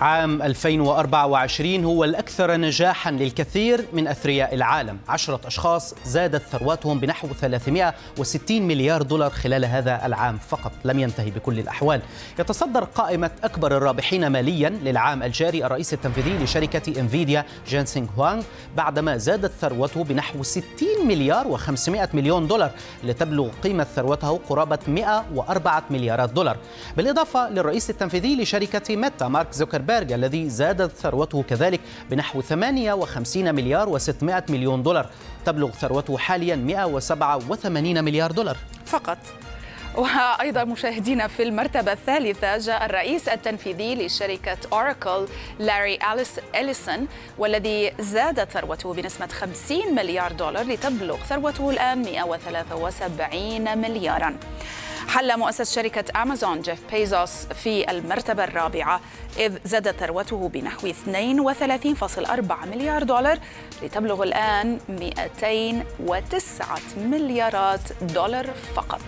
عام 2024 هو الأكثر نجاحا للكثير من أثرياء العالم. عشرة أشخاص زادت ثرواتهم بنحو 360 مليار دولار خلال هذا العام فقط. لم ينتهي بكل الأحوال. يتصدر قائمة أكبر الرابحين ماليا للعام الجاري الرئيس التنفيذي لشركة إنفيديا جينسينغ هوانغ بعدما زادت ثروته بنحو 60 مليار و500 مليون دولار لتبلغ قيمة ثروته قرابة 104 مليارات دولار. بالإضافة للرئيس التنفيذي لشركة ميتا مارك زوكربيرغ الذي زادت ثروته كذلك بنحو 58 مليار و600 مليون دولار. تبلغ ثروته حاليا 187 مليار دولار. فقط. وأيضا مشاهدينا في المرتبة الثالثة جاء الرئيس التنفيذي لشركة أوراكل لاري أليسون والذي زاد ثروته بنسبة 50 مليار دولار لتبلغ ثروته الآن 173 ملياراً. حل مؤسس شركة أمازون جيف بيزوس في المرتبة الرابعة إذ زاد ثروته بنحو 32.4 مليار دولار لتبلغ الآن 209 مليارات دولار فقط.